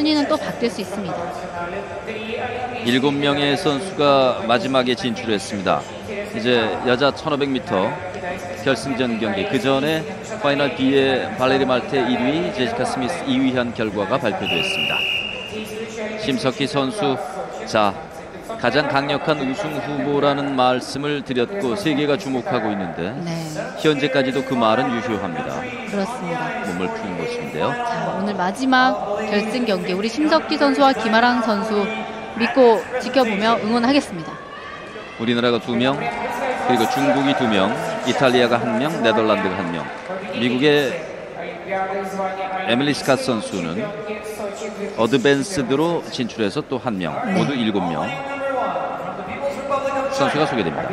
순위는 또 바뀔 수 있습니다. 일곱 명의 선수가 마지막에 진출했습니다. 이제 여자 1500m 결승전 경기 그 전에 final B의 발레리 말테 1위, 제시카 스미스 2위 한 결과가 발표됐습니다. 심석희 선수 자 가장 강력한 우승 후보라는 말씀을 드렸고 세계가 주목하고 있는데 네, 현재까지도 그 말은 유효합니다. 그렇습니다. 몸을 푸는 모습인데요. 자, 오늘 마지막 결승 경기 우리 심석희 선수와 김아랑 선수 믿고 지켜보며 응원하겠습니다. 우리나라가 두 명, 그리고 중국이 두 명, 이탈리아가 한 명, 네덜란드가 한 명. 미국의 에밀리 스캇 선수는 어드밴스드로 진출해서 또 한 명, 모두 일곱 명 선수가 소개됩니다.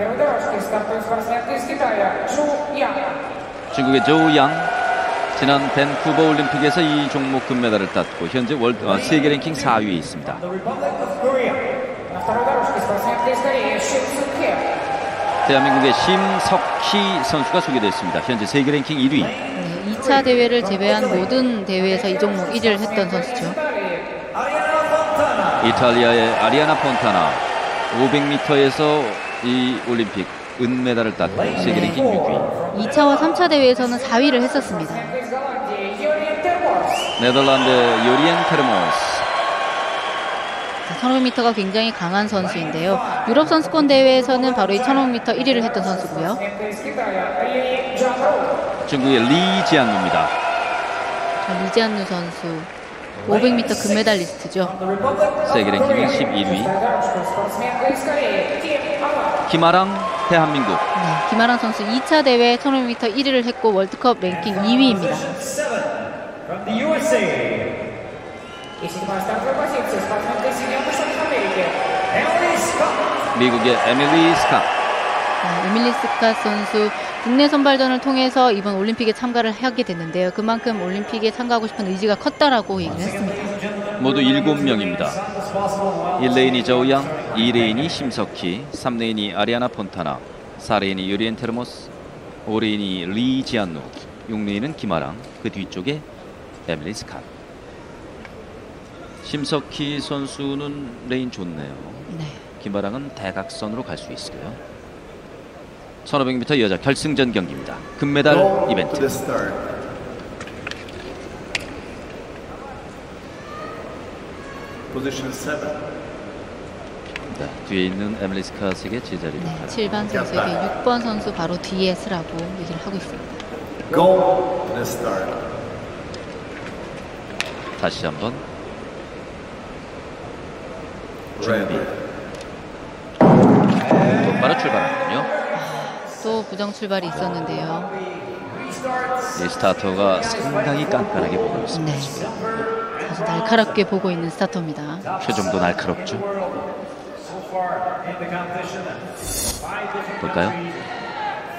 중국의 조우 양 지난 밴쿠버 올림픽에서 이 종목 금메달을 땄고 현재 월드 어, 세계 랭킹 4위에 있습니다. 대한민국의 심석희 선수가 소개됐습니다. 현재 세계 랭킹 1위. 네, 2차 대회를 제외한 모든 대회에서 이 종목 1위를 했던 선수죠. 이탈리아의 아리아나 폰타나 500m에서 이 올림픽 은메달을 땄고 세계 랭킹 6위. 2차와 3차 대회에서는 4위를 했었습니다. 네덜란드 요리엔 테르모스 1500m가 굉장히 강한 선수인데요. 유럽 선수권 대회에서는 바로 이 1500m 1위를 했던 선수고요. 중국의 리지안입니다. 자, 리지안누 선수 500m 금메달 리스트죠. 세계 랭킹 11위. 김아랑 대한민국. 네, 김아랑 선수 2차 대회 1500m 1위를 했고 월드컵 랭킹 2위입니다. 미국의 에밀리 스카. 네, 에밀리 스카 선수 국내 선발전을 통해서 이번 올림픽에 참가를 하게 됐는데요. 그만큼 올림픽에 참가하고 싶은 의지가 컸다라고 얘기를 했습니다. 모두 7명입니다. 1레인이 저우양, 2레인이 심석희, 3레인이 아리아나 폰타나, 4레인이 유리엔 테르모스, 5레인이 리지안누, 6레인은 김아랑, 그 뒤쪽에 에밀리 스캇. 심석희 선수는 레인 좋네요. 네. 김아랑은 대각선으로 갈 수 있어요. 1500m 여자 결승전 경기입니다. 금메달 이벤트. 네, 뒤에 있는 에밀리 스캇에게 제자리를 네, 가라. 7반 선수에게 6번 선수 바로 뒤에 서라고 얘기를 하고 있습니다. Go to the start. 다시 한번 준비. 부정 출발이 있었는데요. 이 스타터가 상당히 깐깐하게 보고 있습니다. 네. 지금. 아주 날카롭게 보고 있는 스타터입니다. 표정도 날카롭죠. 볼까요?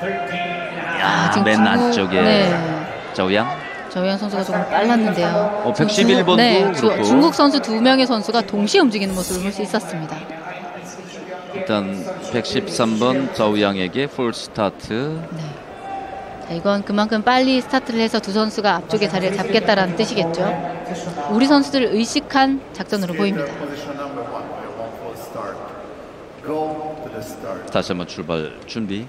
13 and a half. 야, 지금 맨 중국- 안쪽에 네. 저우양 저우양 선수가 조금 빨랐는데요. 어, 지금 111 번도 네, 주- 그렇고. 중국 선수 두 명의 선수가 동시에 움직이는 모습을 볼 수 있었습니다. 일단 113번 저우양에게 풀 스타트. 네. 자, 이건 그만큼 빨리 스타트를 해서 두 선수가 앞쪽에 자리를 잡겠다라는 뜻이겠죠. 우리 선수들을 의식한 작전으로 보입니다. 다시 한번 출발 준비.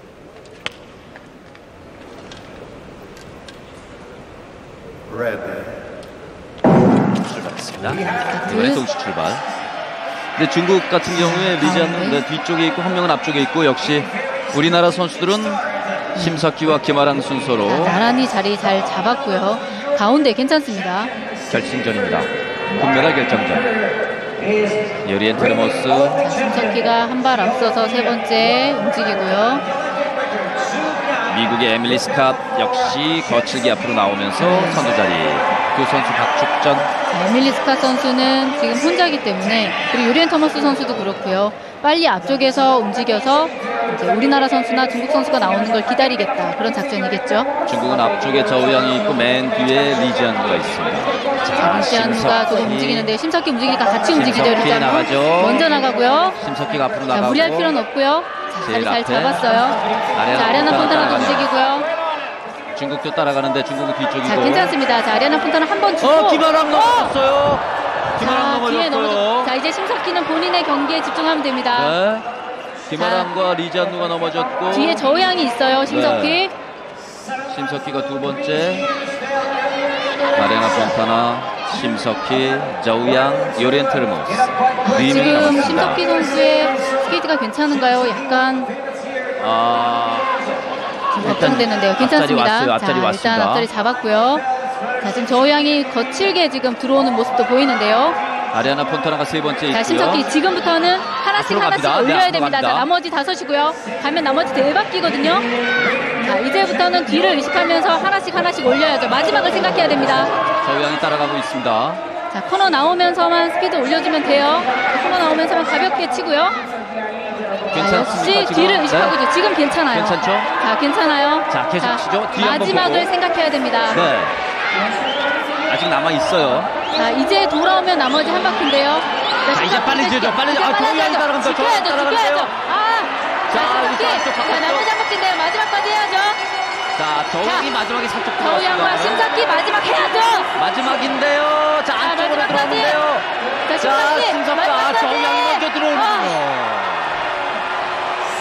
출발했습니다. 그- 이번에 동시 출발. 근데 중국 같은 경우에 리지안은 가운데. 네, 뒤쪽에 있고 한 명은 앞쪽에 있고 역시 우리나라 선수들은 심석희와 김아랑 순서로 자, 나란히 자리 잘 잡았고요. 가운데 괜찮습니다. 결승전입니다. 금메달 결정전. 여리엔 테르모스 심석희가 한 발 앞서서 세 번째 움직이고요. 미국의 에밀리 스캇 역시 거칠게 앞으로 나오면서 선두 자리 두 선수 각축전 자, 에밀리 스캇 선수는 지금 혼자기 때문에 그리고 유리엔 테르모스 선수도 그렇고요. 빨리 앞쪽에서 움직여서 이제 우리나라 선수나 중국 선수가 나오는 걸 기다리겠다 그런 작전이겠죠. 중국은 앞쪽에 저우양이 있고 맨 뒤에 리지안가 있습니다. 자, 루시안누가 조금. 움직이는데 심석희 움직이니까 같이 움직이죠. 나가죠. 먼저 나가고요. 심석희가 앞으로 자, 나가고 무리할 필요는 없고요. 자, 자리 잘. 잡았어요. 자, 아리아나 폰타나도 움직이고요. 중국도 따라가는데 중국은 뒤쪽이고 자, 괜찮습니다. 자, 아리아나 폰타나 한번 주고 어 김아랑 넘어졌어요. 자, 뒤에 넘어졌고요. 자 이제 심석희는 본인의 경기에 집중하면 됩니다. 네. 김아랑과 리지안누가 넘어졌고 뒤에 저우양이 있어요, 심석희. 네. 심석희가 두 번째 아레나 폰타나 심석희 저우양 요리엔테르모스 아, 지금. 심석희 선수의 스케이트가 괜찮은가요? 약간 아, 지금 걱정되는데요. 앞자리 괜찮습니다. 왔어요. 앞자리 자, 일단 왔습니다. 앞자리 잡았고요. 자, 지금 저우양이 거칠게 지금 들어오는 모습도 보이는데요. 아레나 폰타나가 세 번째 있고요. 자, 심석희 지금부터는 하나씩 앞으로 하나씩. 네, 올려야 앞으로 됩니다. 자. 나머지 다섯이고요. 가면 나머지 네 바퀴거든요. 자, 이제부터는 뒤를 의식하면서 하나씩 하나씩 올려야죠. 마지막을 생각해야 됩니다. 저우양이 따라가고 있습니다. 자, 코너 나오면서만 스피드 올려주면 돼요. 자, 코너 나오면서만 가볍게 치고요. 자, 괜찮습니까? 역시? 뒤를 의식하고 네. 있죠. 지금 괜찮아요. 괜찮죠? 자, 괜찮아요. 자, 계속 치죠. 뒤 한번 마지막을 보고. 생각해야 됩니다. 네. 아직 남아 있어요. 자, 이제 돌아오면 나머지 한 바퀴인데요. 자, 이제 빨리 지어줘. 빨리 이제 아, 해야죠. 따라간다. 지켜야죠. 따라가는데요. 지켜야죠. 아, 자, 자, 여기서 심석희. 안쪽 자, 바깥쪽. 나머지 한 바퀴인데요. 마지막까지 해야죠. 자, 저우양이 자, 마지막에 살짝 저우 양과 들어왔습니다. 심석희 마지막 해야죠. 마지막인데요. 자, 안쪽으로. 들어오는데요. 자, 자, 심석희. 심석과 마지막까지. 저우 양이 먼저 어. 들어오는군요.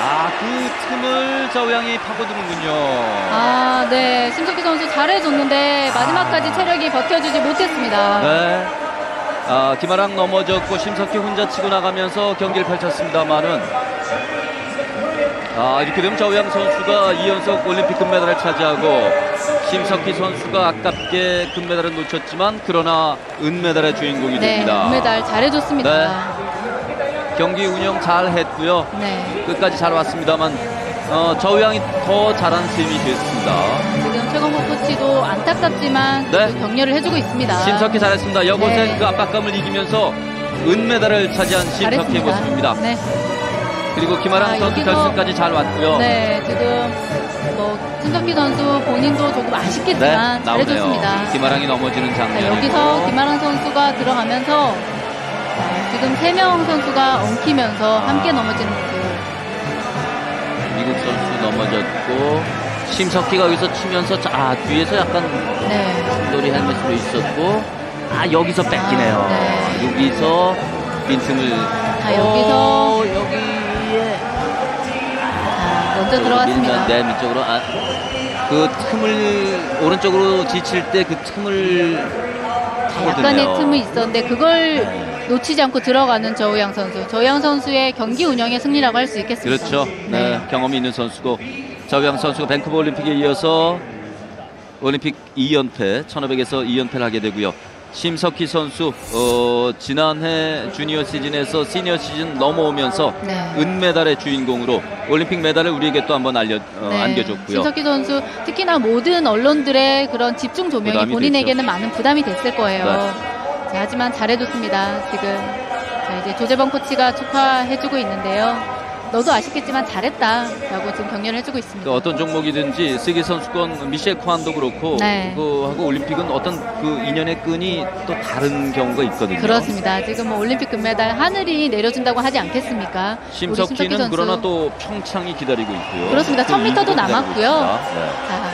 아, 그 틈을 저우양이 파고드는군요. 아, 네. 심석희 선수 잘해줬는데 마지막까지 체력이 버텨주지 못했습니다. 아. 네. 아, 김아랑 넘어졌고 심석희 혼자 치고 나가면서 경기를 펼쳤습니다만은 아, 이렇게 되면 저우양 선수가 2연속 올림픽 금메달을 차지하고 심석희 선수가 아깝게 금메달을 놓쳤지만 그러나 은메달의 주인공이 네, 됩니다. 금메달 잘해줬습니다. 경기 운영 잘 했고요. 네. 끝까지 잘 왔습니다만 어, 저우양이 더 잘한 셈이 됐습니다. 지금 최건국 코치도 안타깝지만 네. 그 격려를 해주고 있습니다. 심석희 잘했습니다. 여고생 네. 그 압박감을 이기면서 은메달을 차지한 심석희의 잘했습니다. 모습입니다. 네. 그리고 김아랑 아, 선수 결승까지 잘 왔고요. 네, 지금 뭐 심석희 선수 본인도 조금 아쉽겠지만 네. 잘해줬습니다. 김아랑이 넘어지는 자, 장면이고 여기서 김아랑 선수가 들어가면서 자, 지금 세 명 선수가 엉키면서 함께 넘어지는 모습. 미국 선수 넘어졌고 심석희가 여기서 치면서 자, 아, 뒤에서 약간 네. 놀이 헬멧으로 있었고 아 여기서 뺏기네요. 아, 네. 여기서 빈틈을 자, 여기서 어, 여기에 자, 먼저 들어갔습니다. 네, 밑쪽으로 아, 그 틈을 오른쪽으로 지칠 때 그 틈을 약간의 파고드네요. 틈이 있었는데 그걸 놓치지 않고 들어가는 저우양 선수. 저우양 선수의 경기 운영의 승리라고 할 수 있겠습니다. 그렇죠. 네, 경험이 있는 선수고 저우양 선수가 밴쿠버 올림픽에 이어서 올림픽 2연패, 1500에서 2연패를 하게 되고요. 심석희 선수 어, 지난해 주니어 시즌에서 시니어 시즌 넘어오면서 네. 은메달의 주인공으로 올림픽 메달을 우리에게 또 한번 알려 어, 네, 안겨줬고요. 심석희 선수 특히나 모든 언론들의 그런 집중 조명이 본인에게는 많은 부담이 됐을 거예요. 네. 자, 하지만 잘해줬습니다. 지금 자, 이제 조재범 코치가 축하해주고 있는데요. 너도 아쉽겠지만 잘했다라고 지금 격려를 해주고 있습니다. 그 어떤 종목이든지 세계 선수권 미셸 코안도 그렇고 네. 그 하고 올림픽은 어떤 그 인연의 끈이 또 다른 경우가 있거든요. 그렇습니다. 지금 뭐 올림픽 금메달 하늘이 내려준다고 하지 않겠습니까? 심석희 심석희는 선수. 그러나 또 평창이 기다리고 있고요. 그렇습니다. 또 1000m 도 이기고 기다리고 남았고요. 있습니다. 네. 자,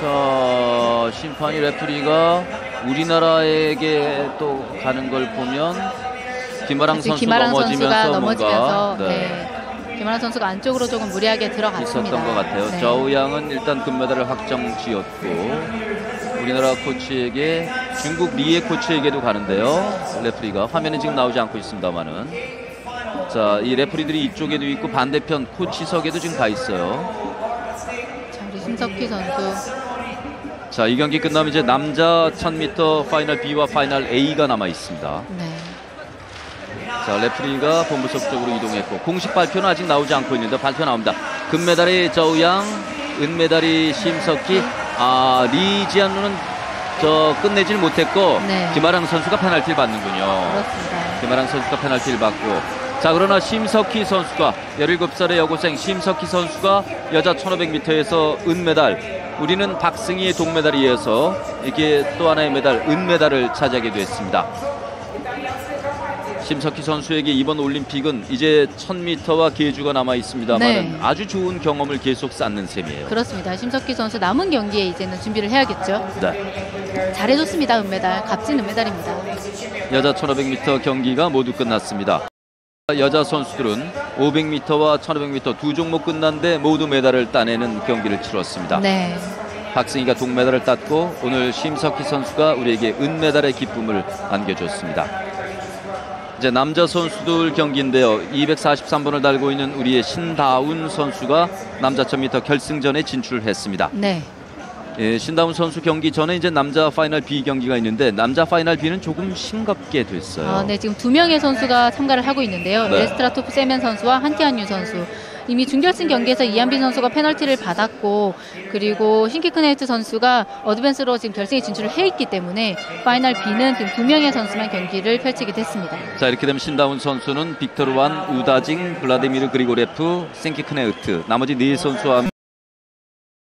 자, 심판이 레프리가 우리나라에게 또 가는 걸 보면 김아랑 선수 김아랑 넘어지면서 넘어지면서 뭔가 네, 네. 김아랑 선수가 안쪽으로 조금 무리하게 들어갔습니다. 있었던 것 같아요. 네. 저우양은 일단 금메달을 확정 지었고 우리나라 코치에게 중국 리에 코치에게도 가는데요. 레프리가 화면에 지금 나오지 않고 있습니다만은 자, 이 레프리들이 이쪽에도 있고 반대편 코치석에도 지금 가 있어요. 자, 우리 심석희 선수. 자, 이 경기 끝나면 이제 남자 1000m final B와 final A가 남아 있습니다. 네. 자, 레프리가 본부석 쪽으로 이동했고 공식 발표는 아직 나오지 않고 있는데 발표 나옵니다. 금메달이 저우양, 은메달이 심석희, 아 리지안누는 저 끝내질 못했고 네. 김아랑 선수가 페널티를 받는군요. 그렇습니다. 김아랑 선수가 페널티를 받고 자 그러나 심석희 선수가 17살의 여고생 심석희 선수가 여자 1500m에서 은메달 우리는 박승희의 동메달에 이어서 이게 또 하나의 메달 은메달을 차지하게 됐습니다. 심석희 선수에게 이번 올림픽은 이제 1000m와 계주가 남아 있습니다만 네. 아주 좋은 경험을 계속 쌓는 셈이에요. 그렇습니다. 심석희 선수 남은 경기에 이제는 준비를 해야겠죠. 네. 잘해줬습니다. 은메달. 값진 은메달입니다. 여자 1500m 경기가 모두 끝났습니다. 여자 선수들은 500m와 1500m 두 종목 끝난데 모두 메달을 따내는 경기를 치렀습니다. 네. 박승희가 동메달을 땄고 오늘 심석희 선수가 우리에게 은메달의 기쁨을 안겨줬습니다. 이제 남자 선수들 경기인데요. 243번을 달고 있는 우리의 신다운 선수가 남자 1000m 결승전에 진출했습니다. 네. 예, 신다운 선수 경기 전에 이제 남자 final B 경기가 있는데 남자 final B는 조금 싱겁게 됐어요. 아, 네, 지금 두 명의 선수가 참가를 하고 있는데요. 네. 에스트라토프 세멘 선수와 한티안유 선수. 이미 준결승 경기에서 이한빈 선수가 페널티를 받았고 그리고 신키크네이트 선수가 advance로 지금 결승에 진출을 해 있기 때문에 final B는 지금 두 명의 선수만 경기를 펼치게 됐습니다. 자 이렇게 되면 신다운 선수는 빅토르완, 우다징, 블라디미르 그리고레프, 생키크네우트 나머지 네 선수와